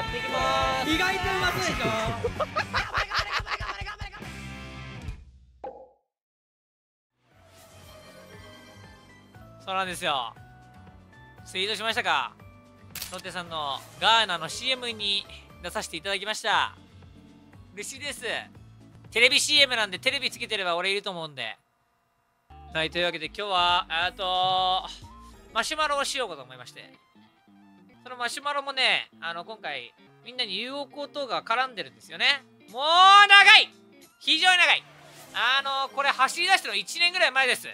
やっていきます。意外とうまそうでしょ？そうなんですよ。ツイートしましたか？ロッテさんのガーナの CM に出させていただきました。嬉しいです。テレビ CM なんでテレビつけてれば俺いると思うんで。はいというわけで今日はえっとマシュマロをしようかと思いましてそのマシュマロもねあの今回みんなに言うことが絡んでるんですよね。もう長い！非常に長い！あのこれ走り出したの1年ぐらい前です。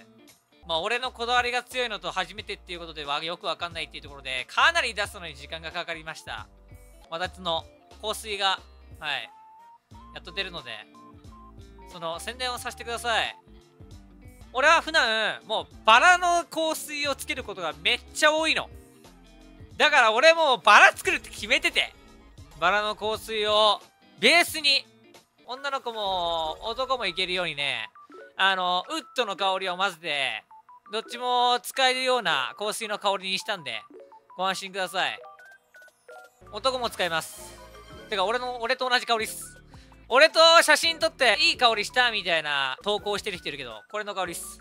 まあ俺のこだわりが強いのと初めてっていうことではよくわかんないっていうところでかなり出すのに時間がかかりました。わだつの香水がはいやっと出るのでその宣伝をさせてください。俺は普段もうバラの香水をつけることがめっちゃ多いの。だから俺もバラ作るって決めてて。バラの香水をベースに。女の子も男もいけるようにね。あのウッドの香りを混ぜてどっちも使えるような香水の香りにしたんでご安心ください。男も使います。てか俺の俺と同じ香りっす。俺と写真撮っていい香りしたみたいな投稿してる人いるけどこれの香りっす。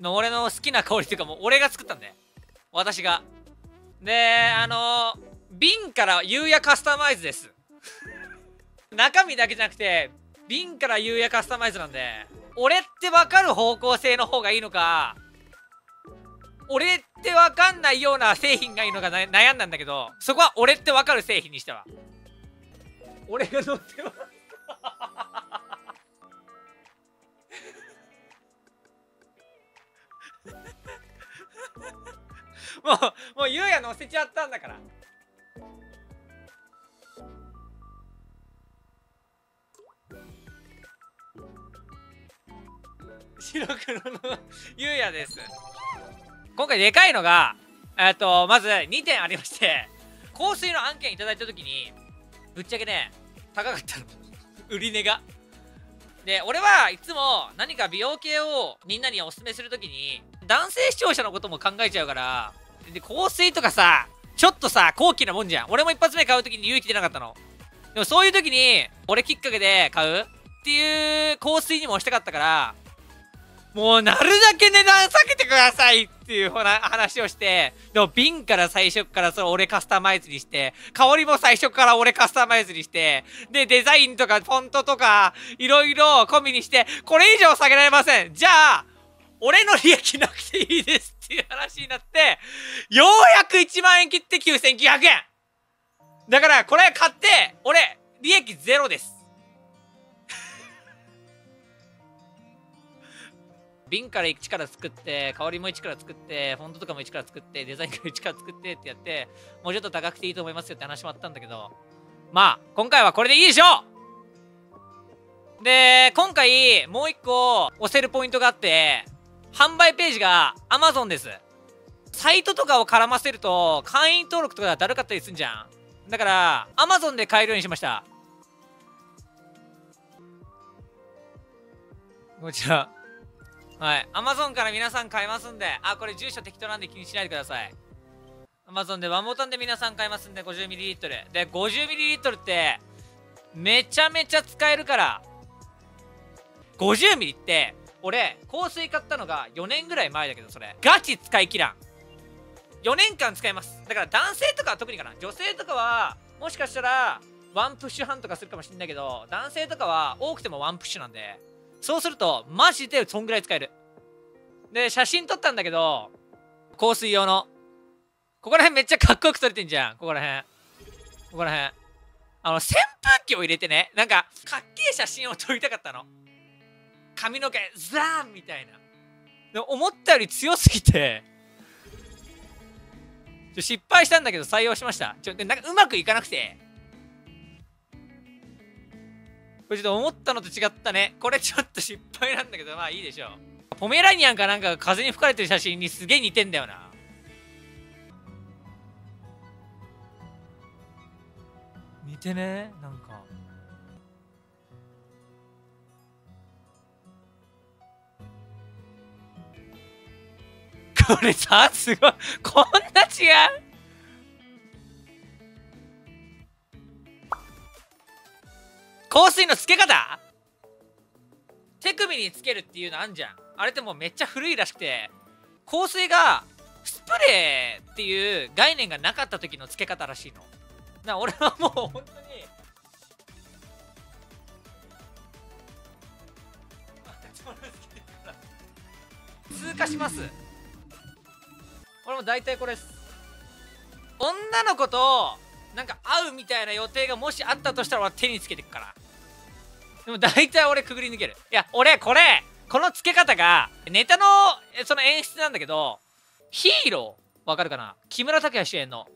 の俺の好きな香りっていうかもう俺が作ったんで。私が。であの瓶から釉薬カスタマイズです。中身だけじゃなくて瓶から釉薬カスタマイズなんで俺って分かる方向性の方がいいのか俺って分かんないような製品がいいのか悩んだんだけどそこは俺って分かる製品にしたわ俺が乗ってます。ゆうや乗せちゃったんだから。白黒のゆうやです。今回でかいのがえっとまず2点ありまして香水の案件いただいた時にぶっちゃけね高かったの。売り値が。で俺はいつも何か美容系をみんなにおすすめするときに男性視聴者のことも考えちゃうからで香水とかさちょっとさ高貴なもんじゃん。俺も一発目買うときに勇気出なかったの。でもそういう時に俺きっかけで買う？っていう香水にもしたかったからもうなるだけ値段下げてくださいっていう話をして、でも瓶から最初からそれ俺カスタマイズにして、香りも最初から俺カスタマイズにして、で、デザインとかフォントとか、いろいろ込みにして、これ以上下げられません。じゃあ、俺の利益なくていいですっていう話になって、ようやく1万円切って9900円。だからこれ買って、俺、利益ゼロです。瓶から一から作って香りも一から作ってフォントとかも一から作ってデザインから一から作ってってやってもうちょっと高くていいと思いますよって話もあったんだけど。まあ今回はこれでいいでしょう。で今回もう一個押せるポイントがあって販売ページが Amazon ですサイトとかを絡ませると会員登録とかだるかったりすんじゃんだから Amazon で買えるようにしましたこちらはい。Amazon から皆さん買えますんで、あ、これ住所適当なんで気にしないでください。Amazon でワンボタンで皆さん買えますんで、50ml。で、50ml って、めちゃめちゃ使えるから。50ml って、俺、香水買ったのが4年ぐらい前だけど、それ。ガチ使い切らん。4年間使えます。だから男性とかは特にかな。女性とかは、もしかしたら、ワンプッシュ半とかするかもしれないけど、男性とかは多くてもワンプッシュなんで、そうすると、マジでそんぐらい使える。で、写真撮ったんだけど、香水用の。ここら辺めっちゃかっこよく撮れてんじゃん。ここら辺。ここら辺。あの、扇風機を入れてね、なんか、かっけえ写真を撮りたかったの。髪の毛、ザーンみたいな。で思ったより強すぎて、失敗したんだけど採用しました。ちょ、なんかうまくいかなくて。これちょっと思ったのと違ったね。これちょっと失敗なんだけど、まあいいでしょう。ポメラニアンかなんか風に吹かれてる写真にすげえ似てんだよな。似てねなんか。これさ、すごい。こんな違う香水のつけ方手首につけるっていうのあんじゃん。あれってもうめっちゃ古いらしくて、香水がスプレーっていう概念がなかった時のつけ方らしいの。な、俺はもう本当に、通過します。俺も大体これ女の子となんか会うみたいな予定がもしあったとしたら俺手につけてくから。でも大体俺くぐり抜ける。いや俺これこの付け方がネタのその演出なんだけどヒーローわかるかな？木村拓哉主演の。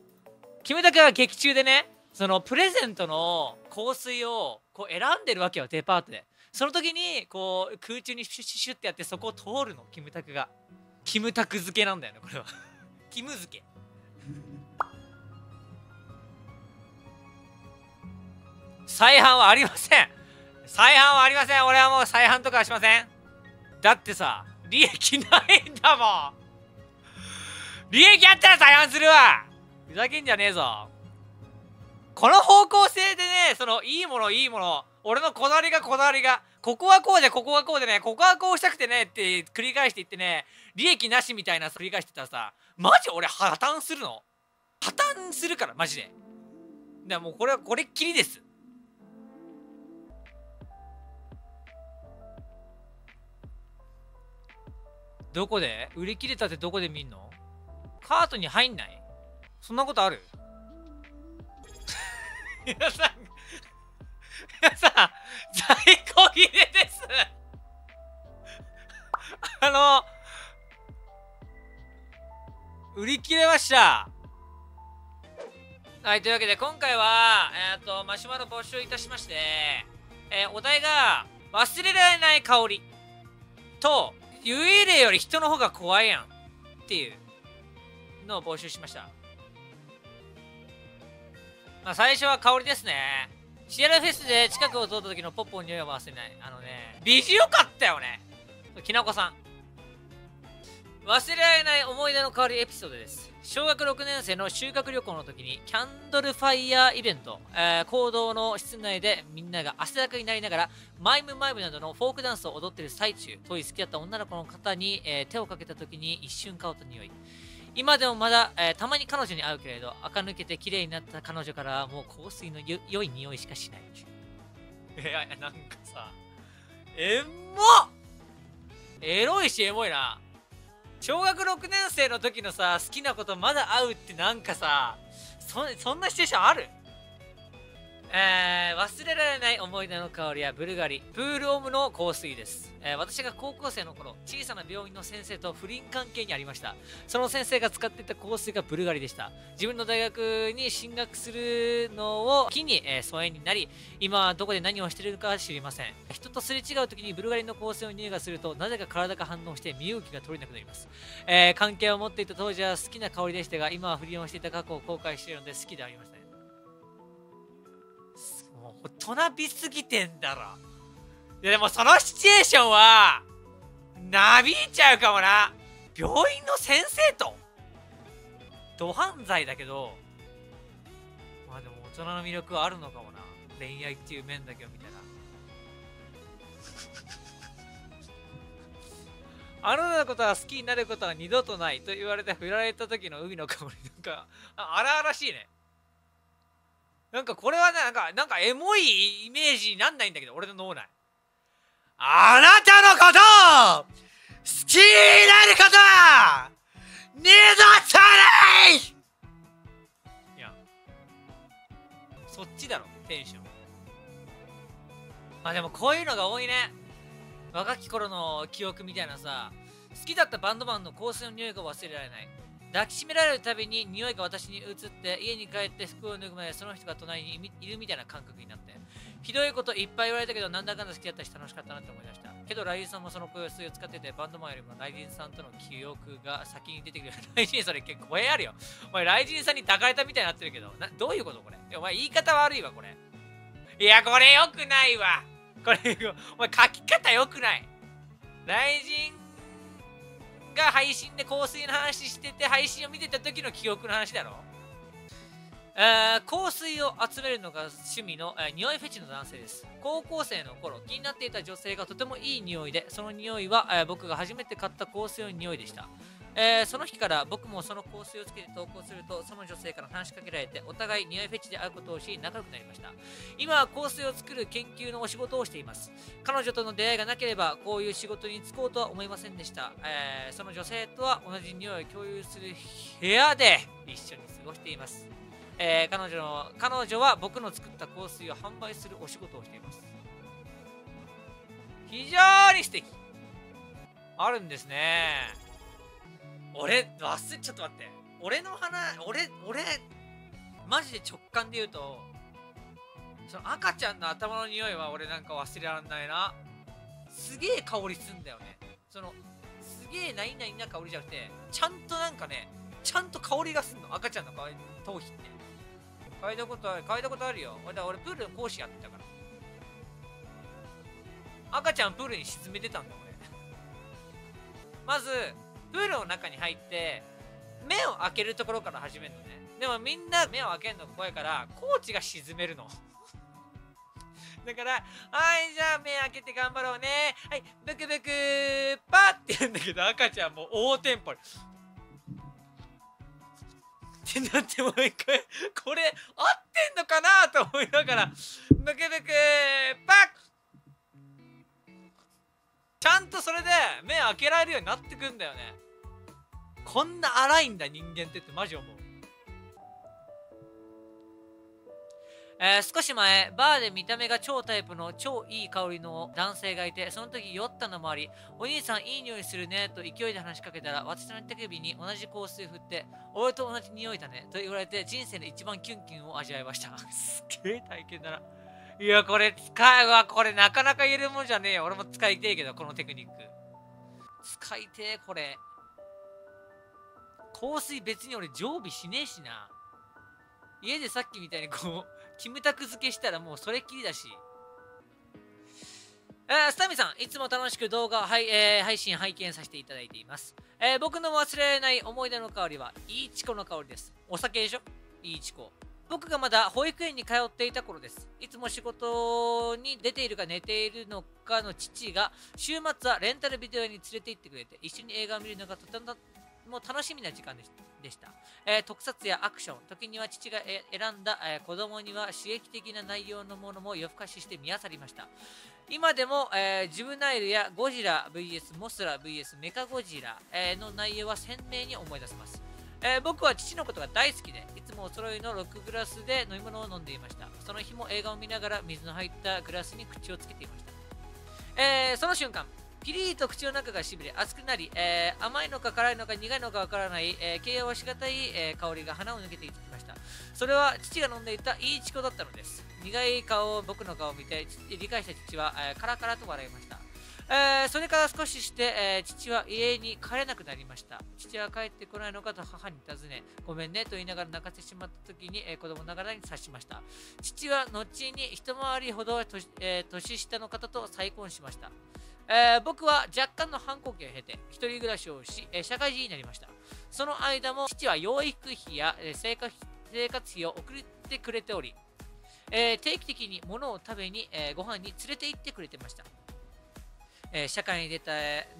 木村拓哉が劇中でねそのプレゼントの香水をこう選んでるわけよデパートで。その時にこう空中にシュッシュッシュってやってそこを通るのキムタクが。キムタク漬けなんだよねこれは。キム漬け再販はありません。再販はありません。俺はもう再販とかはしません。だってさ利益ないんだもん。利益あったら再販するわ。ふざけんじゃねえぞ。この方向性でねそのいいものいいもの俺のこだわりがこだわりがここはこうでここはこうでねここはこうしたくてねって繰り返していってね利益なしみたいな繰り返してたらさマジ俺破綻するの？破綻するからマジで。だもうこれはこれっきりです。どこで？売り切れたってどこで見んの？カートに入んない？そんなことある？皆さん皆さん 在庫切れです。あの売り切れました。はいというわけで今回はえっ、ー、とマシュマロ募集いたしまして、えー、お題が忘れられない香り。と幽霊より人の方が怖いやん。っていうのを募集しました。まあ最初は香りですね。シエラフェスで近くを通った時のポッポの匂いは忘れない。あのね美女よかったよね。きなこさん。忘れられない思い出の香りエピソードです。小学6年生の修学旅行の時にキャンドルファイヤーイベント、えー、行動の室内でみんなが汗だくになりながらマイムマイムなどのフォークダンスを踊ってる最中当時好きだった女の子の方に、えー、手をかけた時に一瞬香った匂い。今でもまだ、えー、たまに彼女に会うけれど垢抜けて綺麗になった彼女からはもう香水の良い匂いしかしない。いやなんかさエモエロいしエモいな。小学6年生の時のさ好きなことまだ会うってなんかさそそんなシチュエーションある？えー、忘れられない思い出の香りはブルガリプールオムの香水です、えー、私が高校生の頃小さな病院の先生と不倫関係にありました。その先生が使っていた香水がブルガリでした。自分の大学に進学するのを機に、えー、疎遠になり今はどこで何をしているか知りません。人とすれ違う時にブルガリの香水を匂いがするとなぜか体が反応して身動きが取れなくなります、え関係を持っていた当時は好きな香りでしたが今は不倫をしていた過去を後悔しているので好きでありました。大人びすぎてんだろ。いやでもそのシチュエーションは、なびいちゃうかもな。病院の先生と土犯罪だけど、まあでも大人の魅力はあるのかもな。恋愛っていう面だけを見たら。あなたのことは好きになることは二度とないと言われて振られた時の海の香りなんか荒々しいねなんかこれはね、なんか、なんかエモいイメージになんないんだけど、俺の脳内。あなたのことを好きになることは二度とないいや、そっちだろ、テンション。まあでもこういうのが多いね。若き頃の記憶みたいなさ、好きだったバンドマンの香水の匂いが忘れられない。抱きしめられるたびに匂いが私に移って家に帰って服を脱ぐまでその人が隣にいるみたいな感覚になってひどいこといっぱい言われたけどなんだかんだ好きだったし楽しかったなって思いました。けどライジンさんもその香水を使っててバンドマンよりもライジンさんとの記憶が先に出てくる ライジンそれ結構声あるよ。お前ライジンさんに抱かれたみたいになってるけどなどういうことこれ。お前言い方悪いわこれ。いやこれよくないわ。これお前書き方よくない。ライジンが配信で香水の話してて配信を見てた時の記憶の話だろ？えー、香水を集めるのが趣味の、えー、匂いフェチの男性です。高校生の頃気になっていた女性がとてもいい匂いでその匂いは、えー、僕が初めて買った香水の匂いでした。えー、その日から僕もその香水をつけて投稿するとその女性から話しかけられてお互い匂いフェチで会うことを知り仲良くなりました。今は香水を作る研究のお仕事をしています。彼女との出会いがなければこういう仕事に就こうとは思いませんでした、えー、その女性とは同じ匂いを共有する部屋で一緒に過ごしています。えー、彼女の彼女は僕の作った香水を販売するお仕事をしています。非常に素敵。あるんですね。俺忘れちょっと待って。俺の花俺俺マジで直感で言うとその赤ちゃんの頭の匂いは俺なんか忘れられないな。すげえ香りすんだよね。そのすげえないないな香りじゃなくてちゃんとなんかねちゃんと香りがすんの。赤ちゃんの香り頭皮って。嗅いだことある嗅いだことあるよ。俺俺プールの講師やってたから。赤ちゃんプールに沈めてたんだ俺。まずプールの中に入って目を開けるところから始めるのね。でもみんな目を開けるの怖いからコーチが沈めるの。だから、はい、じゃあ目開けて頑張ろうね。はい、ブクブクパッって言うんだけど、赤ちゃんもう大テンポってなってもう一回これ合ってんのかなと思いながらブクブクパッ。ちゃんとそれで目開けられるようになってくんだよね。こんな荒いんだ人間ってってマジ思うえー、少し前、バーで見た目が超タイプの超いい香りの男性がいて、その時酔ったのもあり、お兄さんいい匂いするねと勢いで話しかけたら、私の手首に同じ香水振って、俺と同じ匂いだねと言われて、人生で一番キュンキュンを味わいました。すげえ体験だな。いや、これ使うわ。これなかなか言えるもんじゃねえよ。俺も使いてえけど、このテクニック。使いてえ、これ。香水別に俺常備しねえしな。家でさっきみたいにこう、キムタク付けしたらもうそれっきりだし。えー、スタミさん、いつも楽しく動画、はいえー、配信拝見させていただいています。えー、僕の忘れない思い出の香りは、いいチコの香りです。お酒でしょ？いいチコ。僕がまだ保育園に通っていた頃です。いつも仕事に出ているか寝ているのかの父が、週末はレンタルビデオに連れて行ってくれて、一緒に映画を見るのがとてももう楽しみな時間でした。えー、特撮やアクション、時には父が選んだ、えー、子供には刺激的な内容のものも夜更かしして見漁りました。今でも、えー、ジブナイルやゴジラ VS モスラ VS メカゴジラ、えー、の内容は鮮明に思い出せます。えー、僕は父のことが大好きで、いつもお揃いのロックグラスで飲み物を飲んでいました。その日も映画を見ながら水の入ったグラスに口をつけていました。えー、その瞬間、ピリリと口の中がしびれ、熱くなり、えー、甘いのか辛いのか苦いのかわからない、えー、形容しがたい、えー、香りが鼻を抜けていきました。それは父が飲んでいたいいチコだったのです。苦い顔を僕の顔を見て、理解した父は、えー、カラカラと笑いました。えー、それから少しして、えー、父は家に帰れなくなりました。父は帰ってこないのかと母に尋ね、ごめんねと言いながら泣かせてしまった時に、えー、子供ながらに察しました。父は後に一回りほど年,、え、年下の方と再婚しました。えー、僕は若干の反抗期を経て、一人暮らしをし、えー、社会人になりました。その間も、父は養育費や、え、生活生活費を送ってくれており、え定期的に物を食べに、えご飯に連れて行ってくれてました。え社会に出た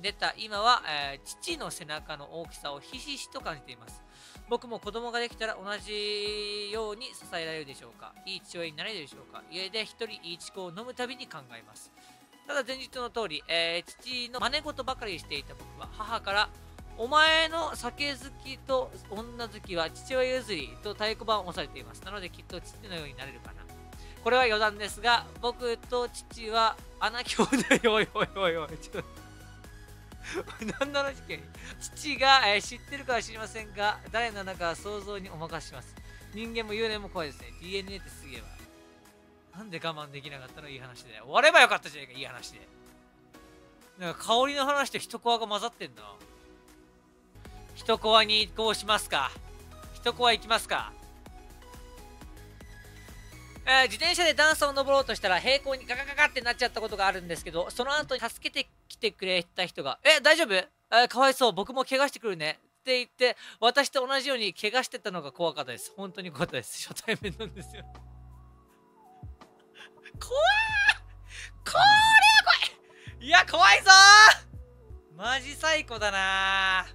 出た今は、え父の背中の大きさをひしひしと感じています。僕も子供ができたら同じように支えられるでしょうかいい父親になれるでしょうか家で一人いいチコを飲むたびに考えます。ただ前日の通り、えー、父の真似事ばかりしていた僕は母からお前の酒好きと女好きは父親譲りと太鼓判を押されています。なのできっと父のようになれるかな。これは余談ですが、僕と父は穴兄弟、おいおいおいおい、ちょっと。何の話け？父が、えー、知ってるかは知りませんが、誰なのかは想像にお任せします。人間も幽霊も怖いですね。DNA ってすげえわ。なんで我慢できなかったの？いい話で。終わればよかったじゃねえか、いい話で。なんか香りの話と一コアが混ざってんな。一コアに移行しますか。一コア行きますか。えー、自転車で段差を登ろうとしたら平行にガガガガってなっちゃったことがあるんですけど、その後に助けてきてくれた人が、え、大丈夫？えー、かわいそう。僕も怪我してくるね。っていって私と同じように怪我してたのが怖かったです本当に怖かったです初対面なんですよ怖ーこれは怖いいや怖いぞマジ最高だな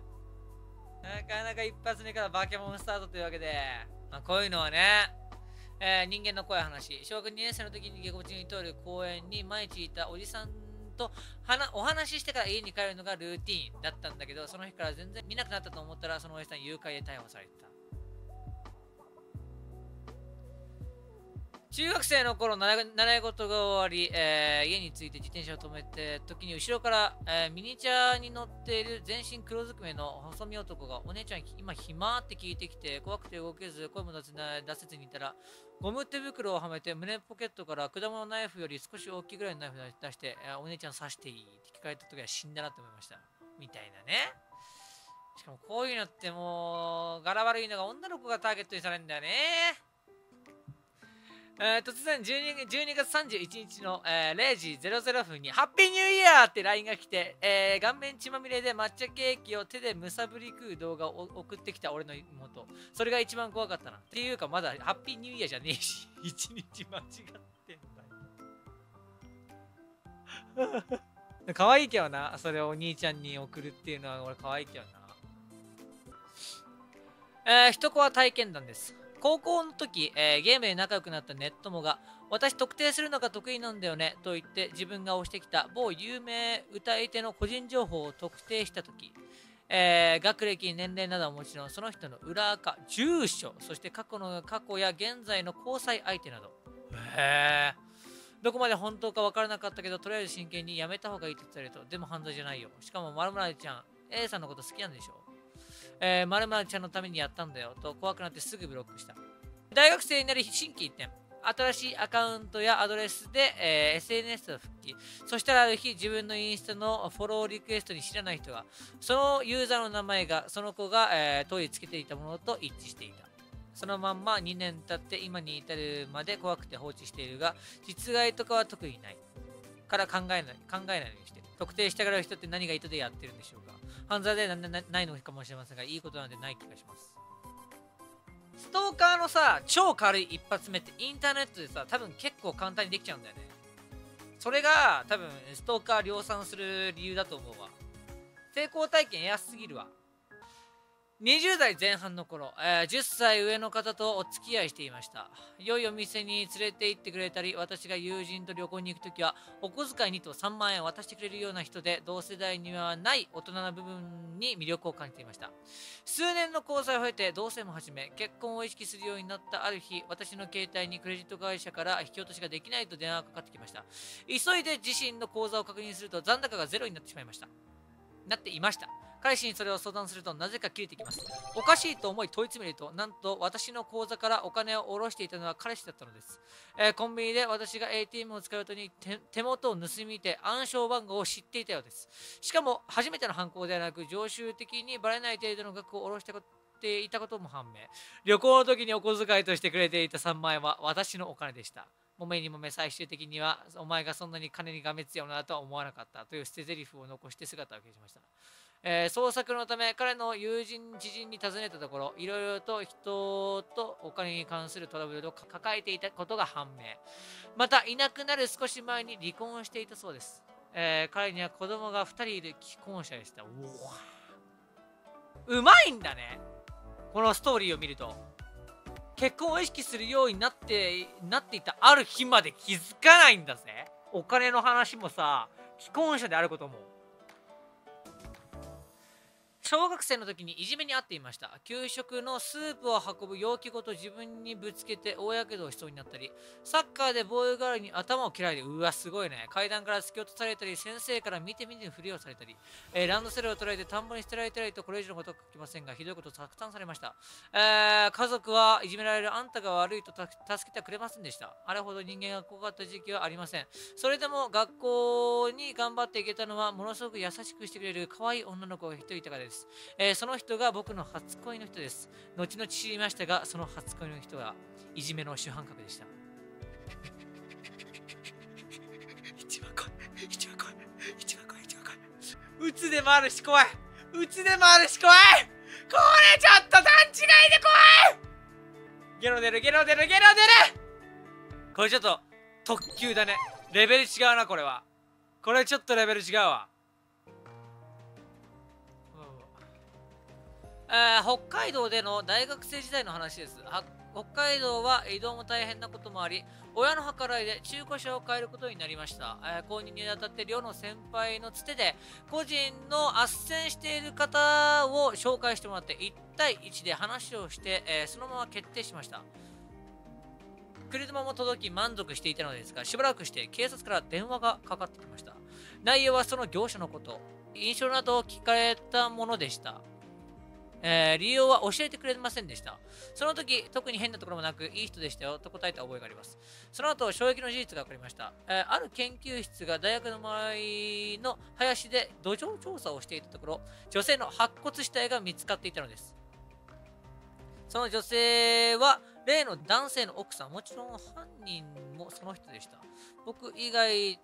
なかなか一発目からバケモンスタートというわけで、まあ、こういうのはねえー、人間の怖い話。小学2年生の時に下校中に通る公園に毎日いたおじさんとお話ししてから家に帰るのがルーティンだったんだけど、その日から全然見なくなったと思ったら、そのおじさん誘拐で逮捕されてた。中学生の頃習い事が終わり、えー、家に着いて自転車を止めて時に後ろから、えー、ミニチュアに乗っている全身黒ずくめの細身男がお姉ちゃん今暇って聞いてきて怖くて動けず声も出せ出せずにいたらゴム手袋をはめて胸ポケットから果物ナイフより少し大きいぐらいのナイフを出して、えー、お姉ちゃん刺していいって聞かれた時は死んだなと思いました。みたいなね。しかもこういうのってもう柄悪いのが女の子がターゲットにされるんだよね。えー、突然 12, 12月31日の、えー、0時00分にハッピーニューイヤーって LINE が来て、えー、顔面血まみれで抹茶ケーキを手でむさぶり食う動画を送ってきた俺の妹。それが一番怖かったな。っていうかまだハッピーニューイヤーじゃねえし、一日間違ってんだよ。可愛いけどな、それをお兄ちゃんに送るっていうのは俺可愛いけどな。えー、一コア体験談です。高校の時、えー、ゲームで仲良くなったネットモが私特定するのが得意なんだよねと言って自分が推してきた某有名歌い手の個人情報を特定した時、えー、学歴、年齢などはもちろんその人の裏垢、住所、そして過去の過去や現在の交際相手など。へー。どこまで本当か分からなかったけど、とりあえず真剣にやめた方がいいって言ったれと、でも犯罪じゃないよ。しかも、まるまるちゃん、A さんのこと好きなんでしょ？えー、〇〇ちゃんのためにやったんだよと怖くなってすぐブロックした。大学生になり新規一転。新しいアカウントやアドレスで、えー、SNS を復帰。そしたらある日、自分のインスタのフォローリクエストに知らない人が、そのユーザーの名前が、その子が、えー、当時つけていたものと一致していた。そのまんま2年経って今に至るまで怖くて放置しているが、実害とかは特にない。から考えない、考えないようにして。特定したがる人って何が意図でやってるんでしょうか犯罪ではないのかもしれませんが、いいことなんてない気がします。ストーカーのさ、超軽い一発目ってインターネットでさ、多分結構簡単にできちゃうんだよね。それが多分ストーカー量産する理由だと思うわ。成功体験安すぎるわ。20代前半の頃、えー、10歳上の方とお付き合いしていました。良いお店に連れて行ってくれたり、私が友人と旅行に行くときは、お小遣いにと3万円渡してくれるような人で、同世代にはない大人な部分に魅力を感じていました。数年の交際を経て同棲も始め、結婚を意識するようになったある日、私の携帯にクレジット会社から引き落としができないと電話がかかってきました。急いで自身の口座を確認すると残高がゼロになってしまいました。なっていました。彼氏にそれを相談するとなぜか切れてきます。おかしいと思い問い詰めると、なんと私の口座からお金を下ろしていたのは彼氏だったのです。えー、コンビニで私が ATM を使うとに手元を盗みて暗証番号を知っていたようです。しかも初めての犯行ではなく、常習的にバレない程度の額を下ろしてていたことも判明。旅行の時にお小遣いとしてくれていた3万円は私のお金でした。もめにもめ最終的にはお前がそんなに金にがめつよなとは思わなかったという捨て台詞を残して姿を消しました。えー、捜索のため彼の友人知人に尋ねたところいろいろと人とお金に関するトラブルを抱えていたことが判明。またいなくなる少し前に離婚していたそうです、えー、彼には子供が2人いる既婚者でした。うまいんだね。このストーリーを見ると。結婚を意識するようになってなっていたある日まで気づかないんだぜ。お金の話もさ既婚者であることも小学生の時にいじめに遭っていました。給食のスープを運ぶ容器ごと自分にぶつけて大やけどをしそうになったり、サッカーでボールガールに頭を切られて、うわ、すごいね。階段から突き落とされたり、先生から見て見てふりをされたり、えー、ランドセルを取られて田んぼに捨てられたりと、これ以上のことは書きませんが、ひどいことをたくさんされました。えー、家族はいじめられるあんたが悪いと助けてくれませんでした。あれほど人間が怖かった時期はありません。それでも学校に頑張っていけたのは、ものすごく優しくしてくれる可愛い女の子が一人いたからです。えー、その人が僕の初恋の人です。後々知りましたが、その初恋の人はいじめの主犯格でした。一番怖い、一番怖い、一番怖い、一番怖い。うつでもあるし怖い。うつでもあるし怖い。れちょっと段違いで怖い。ゲロ出るゲロ出るゲロ出る。これちょっと特急だね。レベル違うなこれは。これちょっとレベル違うわえー、北海道での大学生時代の話です。北海道は移動も大変なこともあり、親の計らいで中古車を買えることになりました。えー、購入にあたって寮の先輩のつてで、個人の斡旋している方を紹介してもらって、1対1で話をして、えー、そのまま決定しました。車も届き満足していたのですが、しばらくして警察から電話がかかってきました。内容はその業者のこと、印象などを聞かれたものでした。えー、理由は教えてくれませんでした。その時、特に変なところもなく、いい人でしたよと答えた覚えがあります。その後、衝撃の事実が分かりました。えー、ある研究室が大学の周りの林で土壌調査をしていたところ、女性の白骨死体が見つかっていたのです。その女性は、例の男性の奥さん、もちろん犯人もその人でした。僕以外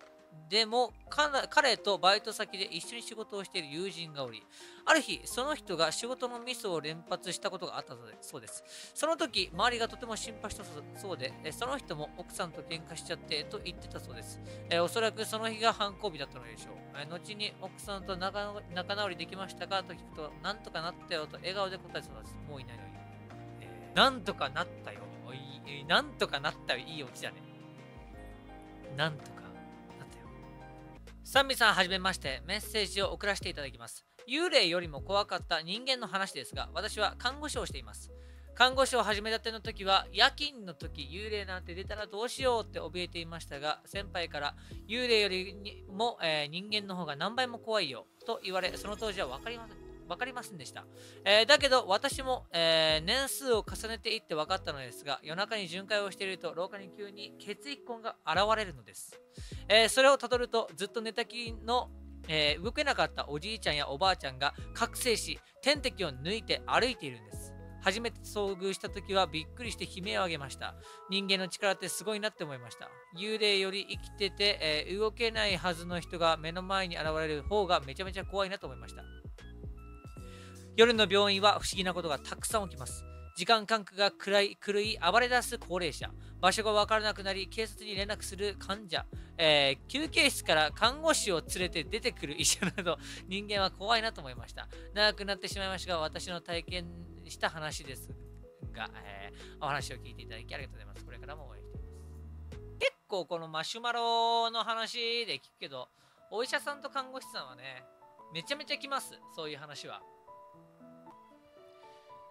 でも彼とバイト先で一緒に仕事をしている友人がおり、ある日、その人が仕事のミスを連発したことがあったそうです。その時、周りがとても心配したそうで、その人も奥さんと喧嘩しちゃってと言ってたそうです。えおそらくその日が犯行日だったのでしょう。え後に奥さんと仲直りできましたかと聞くと、なんとかなったよと笑顔で答えそうです。もういないのに。え、なんとかなったよ。いなんとかなったよ。いいお家だね。なんとか。サンミさんはじめまして。メッセージを送らせていただきます。幽霊よりも怖かった人間の話ですが私は看護師をしています。看護師を始めたての時は夜勤の時幽霊なんて出たらどうしようって怯えていましたが先輩から幽霊よりも、えー、人間の方が何倍も怖いよと言われその当時は分かりません。分かりませんでした。えー、だけど私も、えー、年数を重ねていって分かったのですが夜中に巡回をしていると廊下に急に血液痕が現れるのです。えー、それをたどるとずっと寝たきりのえー、動けなかったおじいちゃんやおばあちゃんが覚醒し天敵を抜いて歩いているんです初めて遭遇した時はびっくりして悲鳴を上げました人間の力ってすごいなって思いました幽霊より生きてて、えー、動けないはずの人が目の前に現れる方がめちゃめちゃ怖いなと思いました夜の病院は不思議なことがたくさん起きます。時間感覚が暗い、狂い、暴れ出す高齢者、場所がわからなくなり、警察に連絡する患者、えー、休憩室から看護師を連れて出てくる医者など、人間は怖いなと思いました。長くなってしまいましたが、私の体験した話ですが、えー、お話を聞いていただきありがとうございます。これからも応援しています。結構このマシュマロの話で聞くけど、お医者さんと看護師さんはね、めちゃめちゃ来ます。そういう話は。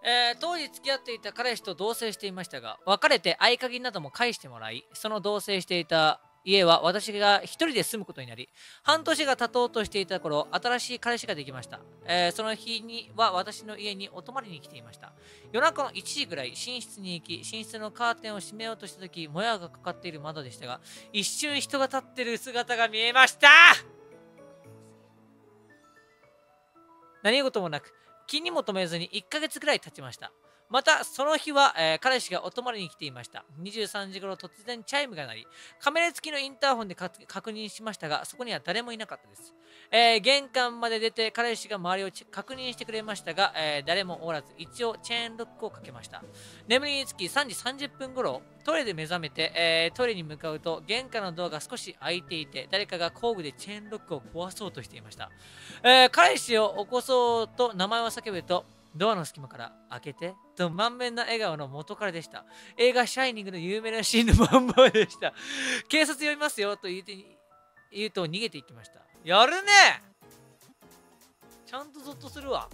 えー、当時付き合っていた彼氏と同棲していましたが、別れて合鍵なども返してもらい、その同棲していた家は私が一人で住むことになり、半年が経とうとしていた頃、新しい彼氏ができました。えー、その日には私の家にお泊まりに来ていました。夜中の1時ぐらい、寝室に行き、寝室のカーテンを閉めようとした時、もやがかかっている窓でしたが、一瞬人が立ってる姿が見えました何事もなく、気にも留めずに1ヶ月ぐらい経ちました。また、その日は、えー、彼氏がお泊まりに来ていました。23時頃突然チャイムが鳴り、カメラ付きのインターホンで確認しましたが、そこには誰もいなかったです。えー、玄関まで出て彼氏が周りを確認してくれましたが、えー、誰もおらず、一応チェーンロックをかけました。眠りにつき3時30分頃、トイレで目覚めて、えトイレに向かうと、玄関のドアが少し開いていて、誰かが工具でチェーンロックを壊そうとしていました。え彼氏を起こそうと名前を叫ぶと、ドアの隙間から開けてと満面な笑顔の元彼でした。映画シャイニングの有名なシーンのまんまでした。警察呼びますよと言うて言うと逃げていきました。やるねちゃんとゾッとするわ。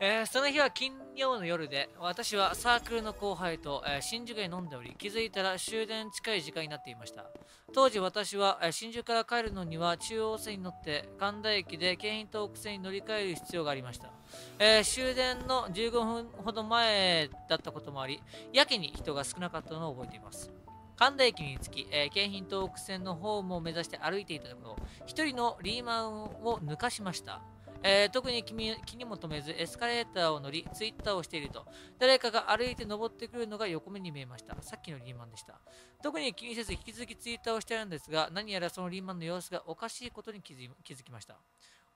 えー、その日は金曜の夜で、私はサークルの後輩と、えー、新宿へ飲んでおり、気づいたら終電近い時間になっていました。当時私は、えー、新宿から帰るのには中央線に乗って神田駅で京浜東北線に乗り換える必要がありました。え終電の15分ほど前だったこともあり、やけに人が少なかったのを覚えています。神田駅に着き、えー、京浜東北線のホームを目指して歩いていたところ、一人のリーマンを抜かしました。えー、特に気にも留めずエスカレーターを乗り、ツイッターをしていると、誰かが歩いて登ってくるのが横目に見えました。さっきのリーマンでした。特に気にせず引き続きツイッターをしているんですが、何やらそのリーマンの様子がおかしいことに気づきました。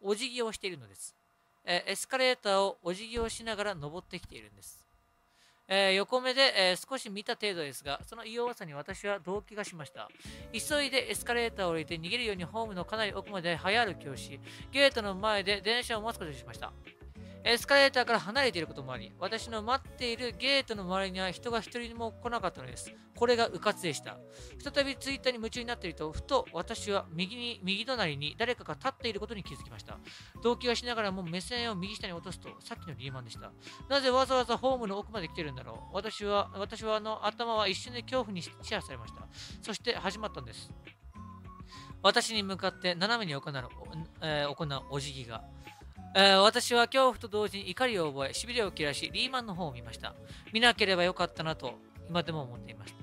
お辞儀をしているのです。えーエスカレーターをお辞儀をしながら登ってきているんです。えー横目で、えー少し見た程度ですが、その異様さに私は動機がしました。急いでエスカレーターを降りて逃げるようにホームのかなり奥まで早歩きをし、ゲートの前で電車を待つことにしました。エスカレーターから離れていることもあり、私の待っているゲートの周りには人が一人も来なかったのです。これが迂闊でした。再びツイッターに夢中になっていると、ふと私は右に右隣に誰かが立っていることに気づきました。動機がしながらも目線を右下に落とすと、さっきのリーマンでした。なぜわざわざホームの奥まで来てるんだろう私は、私はあの頭は一瞬で恐怖に支配されました。そして始まったんです。私に向かって斜めに行う,、えー行うお辞儀が。えー私は恐怖と同時に怒りを覚え、しびれを切らし、リーマンの方を見ました。見なければよかったなと、今でも思っています。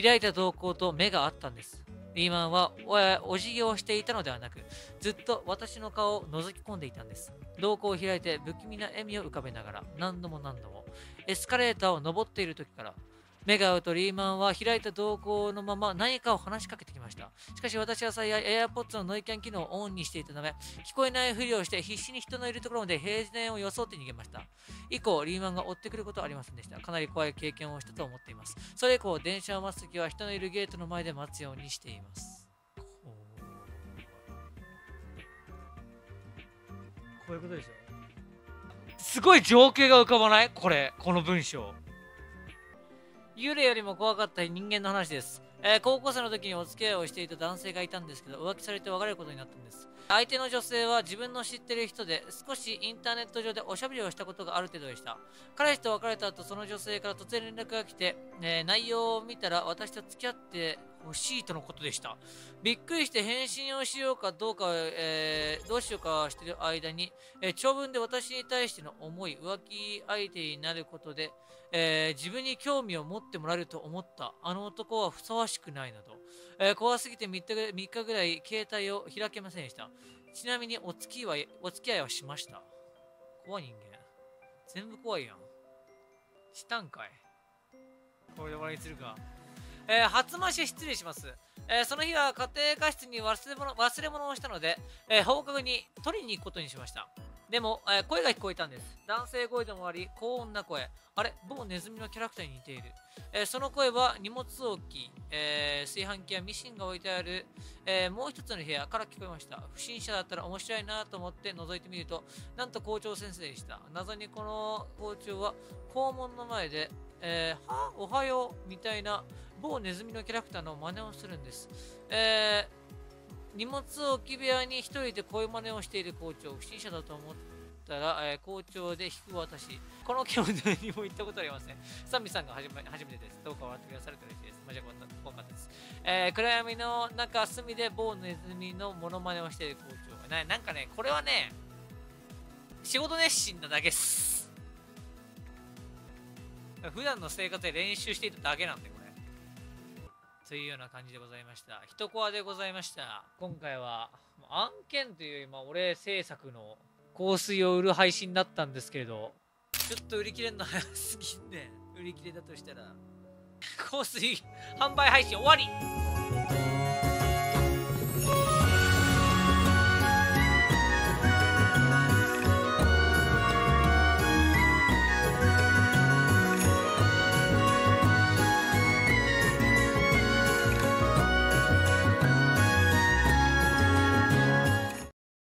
開いた瞳孔と目があったんです。リーマンはおえーお辞儀をしていたのではなく、ずっと私の顔を覗き込んでいたんです。瞳孔を開いて不気味な笑みを浮かべながら、何度も何度も、エスカレーターを登っている時から、目が合うとリーマンは開いた瞳孔のまま何かを話しかけてきました。しかし私は幸い AirPods のノイキャン機能をオンにしていたため、聞こえないふりをして必死に人のいるところまで平然を装って逃げました。以降、リーマンが追ってくることはありませんでした。かなり怖い経験をしたと思っています。それ以降、電車を待つときは人のいるゲートの前で待つようにしています。こういうことでしょすごい情景が浮かばない？これ、この文章。幽霊よりも怖かった人間の話です。えー高校生の時にお付き合いをしていた男性がいたんですけど、浮気されて別れることになったんです。相手の女性は自分の知ってる人で、少しインターネット上でおしゃべりをしたことがある程度でした。彼氏と別れた後、その女性から突然連絡が来て、えー内容を見たら私と付き合ってほしいとのことでした。びっくりして返信をしようかどうか、えーどうしようかしてる間に、えー長文で私に対しての思い、浮気相手になることで、えー自分に興味を持ってもらえると思った。あの男はふさわしくないなど、えー怖すぎて3日ぐらい携帯を開けませんでした。ちなみにお付き合いお付き合いはしました。怖い人間。全部怖いやん。したんかい。これで終わりにするか。えー初増し失礼します。えーその日は家庭科室に忘れ物忘れ物をしたので、えー放課後に取りに行くことにしました。でも、えー声が聞こえたんです。男性声でもあり、高音な声。あれ、某ネズミのキャラクターに似ている。えーその声は荷物置き、えー炊飯器やミシンが置いてある、えもう一つの部屋から聞こえました。不審者だったら面白いなと思って覗いてみると、なんと校長先生でした。謎にこの校長は校門の前で、えーはおはようみたいな某ネズミのキャラクターの真似をするんです。えー荷物置き部屋に一人でこういう真似をしている校長、不審者だと思ったら、えー校長で引く私。この件は誰にも言ったことありません。サミさんがはじめ初めてです。どうか笑ってくださると嬉しいです。マジで怖かったです。えー暗闇の中隅で某ネズミのモノマネをしている校長。ななんかね、これはね、仕事熱心なだけっす。普段の生活で練習していただけなんで、これ。というような感じでございました。一コアでございました。今回は、案件というより、まあ、俺制作の香水を売る配信だったんですけれど、ちょっと売り切れるの早すぎんで、売り切れだとしたら、香水販売配信終わり